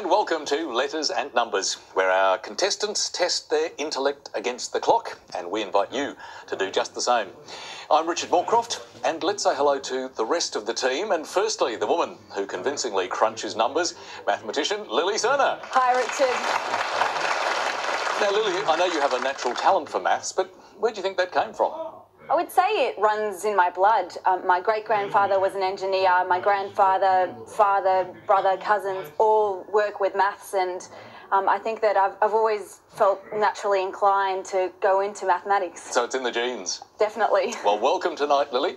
and welcome to Letters and Numbers, where our contestants test their intellect against the clock, and we invite you to do just the same. I'm Richard Morecroft, and let's say hello to the rest of the team. And firstly, the woman who convincingly crunches numbers, mathematician Lily Serna. Hi, Richard. Now, Lily, I know you have a natural talent for maths, but where do you think that came from? I would say it runs in my blood. Um, my great grandfather was an engineer. My grandfather, father, brother, cousins all work with maths, and um, I think that I've, I've always felt naturally inclined to go into mathematics. So it's in the genes. Definitely. Well, welcome tonight, Lily.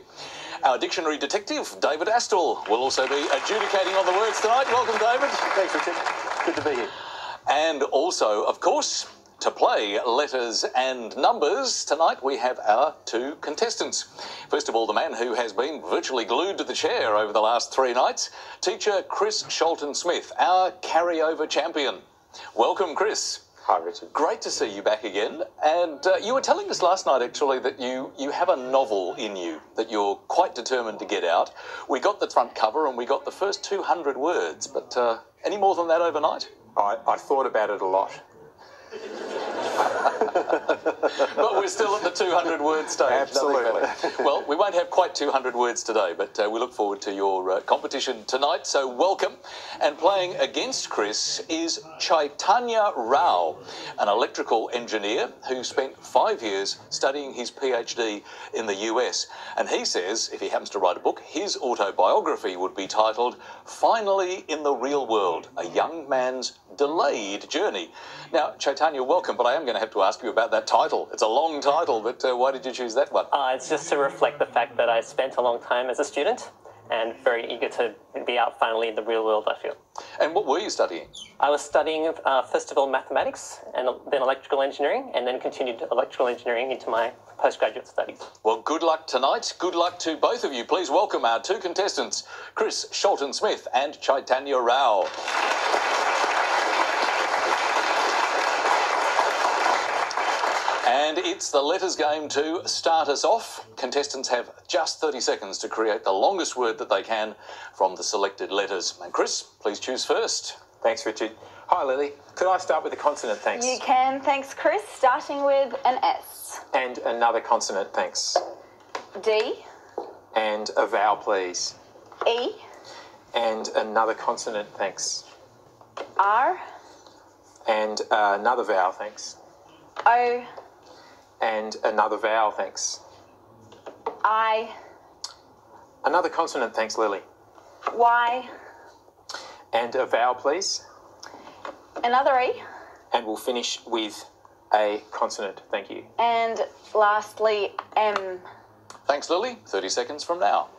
Our dictionary detective, David Astle, will also be adjudicating on the words tonight. Welcome, David. Thanks, Richard. Good to be here. And also, of course, to play letters and numbers, tonight we have our two contestants. First of all, the man who has been virtually glued to the chair over the last three nights, teacher Chris Sholton Smith, our carryover champion. Welcome, Chris. Hi, Richard. Great to see you back again. And uh, you were telling us last night, actually, that you, you have a novel in you that you're quite determined to get out. We got the front cover and we got the first 200 words, but uh, any more than that overnight? I, I thought about it a lot. But we're still at the 200 word stage. Absolutely. well, we won't have quite 200 words today, but uh, we look forward to your uh, competition tonight. So welcome. And playing against Chris is Chaitanya Rao, an electrical engineer who spent five years studying his PhD in the US. And he says if he happens to write a book, his autobiography would be titled Finally in the Real World, a Young Man's Delayed Journey. Now, Chaitanya, welcome, but I am going to have to ask you about that title. It's a long title, but uh, why did you choose that one? Uh, it's just to reflect the fact that I spent a long time as a student and very eager to be out finally in the real world, I feel. And what were you studying? I was studying, uh, first of all, mathematics and then electrical engineering, and then continued electrical engineering into my postgraduate studies. Well, good luck tonight. Good luck to both of you. Please welcome our two contestants, Chris Sholton Smith and Chaitanya Rao. And it's the letters game to start us off. Contestants have just 30 seconds to create the longest word that they can from the selected letters. And Chris, please choose first. Thanks, Richard. Hi, Lily. Could I start with a consonant, thanks? You can. Thanks, Chris. Starting with an S. And another consonant, thanks. D. And a vowel, please. E. And another consonant, thanks. R. And uh, another vowel, thanks. O. And another vowel, thanks. I. Another consonant, thanks, Lily. Y. And a vowel, please. Another E. And we'll finish with a consonant, thank you. And lastly, M. Thanks, Lily. 30 seconds from now.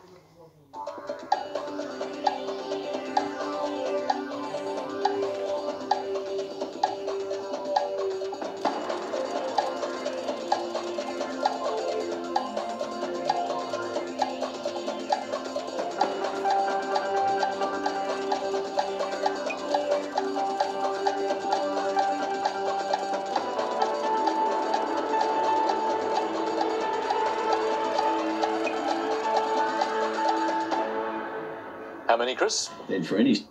Many, Chris? Then for any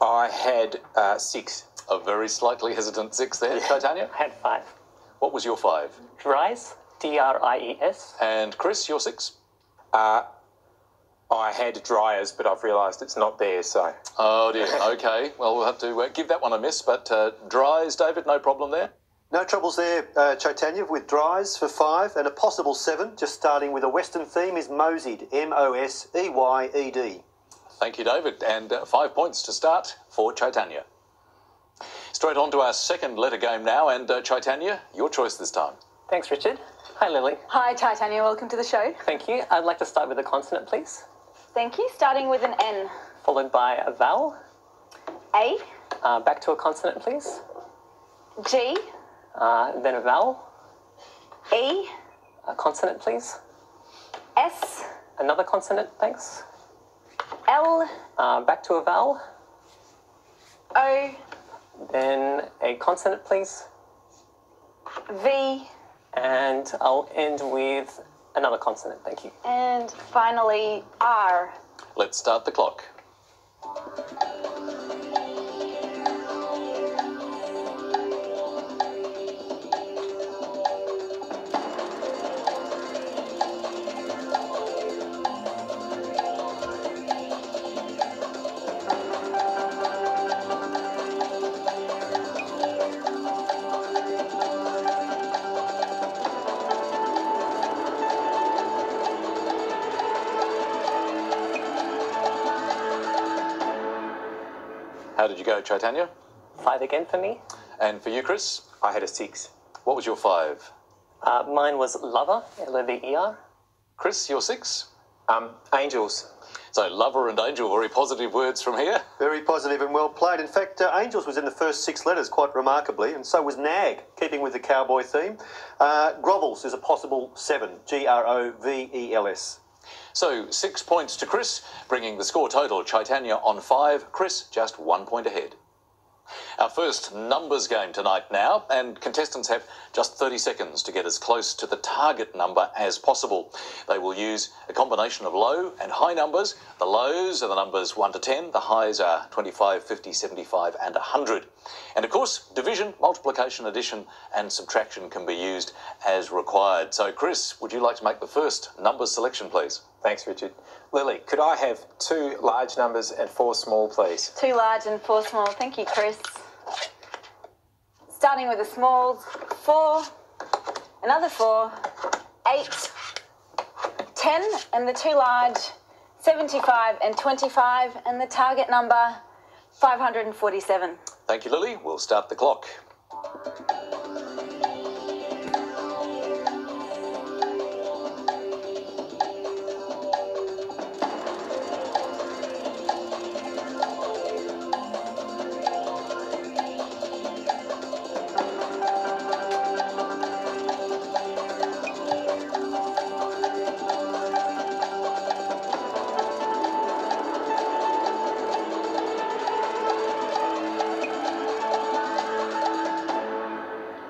I had uh, six. A very slightly hesitant six there, Chaitanya. I had five. What was your five? Dries, D R I E S. And Chris, your six? Uh, I had dryers, but I've realised it's not there, so. Oh dear. Okay. Well, we'll have to uh, give that one a miss. But uh, dries, David, no problem there. No troubles there, uh, Chaitanya, with dries for five and a possible seven, just starting with a Western theme, is Moseyed, M O S E Y E D. Thank you, David. And uh, five points to start for Chaitanya. Straight on to our second letter game now. And uh, Chaitanya, your choice this time. Thanks, Richard. Hi, Lily. Hi, Chaitanya. Welcome to the show. Thank you. I'd like to start with a consonant, please, Thank you. Starting with an N. followed by a vowel. A. Uh, back to a consonant, please. G. Uh, then a vowel. E. A consonant, please. S. Another consonant, thanks. L. Uh, back to a vowel. O. Then a consonant, please. V. And I'll end with another consonant, thank you. And finally, R. Let's start the clock. How did you go, Chaitanya? Five again for me. And for you, Chris? I had a six. What was your five? Uh, mine was lover, L-O-V-E-R. Chris, your six? Um, angels. So, lover and angel, very positive words from here. Very positive and well played. In fact, uh, Angels was in the first six letters quite remarkably, and so was Nag, keeping with the cowboy theme. Uh, Grovels is a possible seven, G R O V E L S. So, six points to Chris, bringing the score total. Chaitanya on five, Chris just one point ahead. Our first numbers game tonight now, and contestants have just 30 seconds to get as close to the target number as possible. They will use a combination of low and high numbers. The lows are the numbers 1 to 10, the highs are 25, 50, 75, and 100. And of course, division, multiplication, addition, and subtraction can be used as required. So, Chris, would you like to make the first number selection, please? Thanks, Richard. Lily, could I have two large numbers and four small, please? Two large and four small. Thank you, Chris. Starting with the smalls, four, another four, eight, ten, and the two large, 75 and 25, and the target number, 547. Thank you, Lily. We'll start the clock.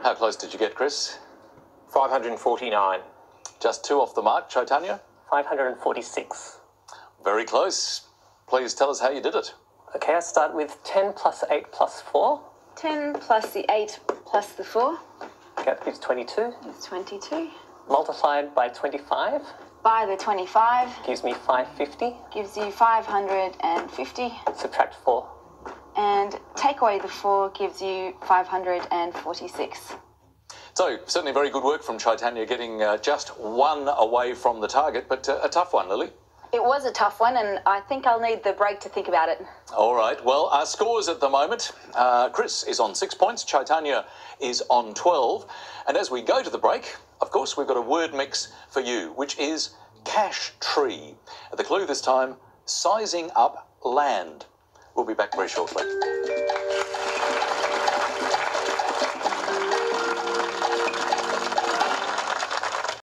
How close did you get, Chris? 549. Just two off the mark, Chaitanya? 546. Very close. Please tell us how you did it. Okay, I start with 10 plus 8 plus 4. 10 plus the 8 plus the 4 Okay, that gives 22. is 22. Multiplied by 25 By the 25 gives me 550. gives you 550. Subtract 4. And take away the 4 gives you 546. So, certainly very good work from Chaitanya getting uh, just one away from the target, but uh, a tough one, Lily. It was a tough one, and I think I'll need the break to think about it. All right, well, our scores at the moment uh, Chris is on six points, Chaitanya is on 12. And as we go to the break, of course, we've got a word mix for you, which is cash tree. The clue this time sizing up land. We'll be back very shortly.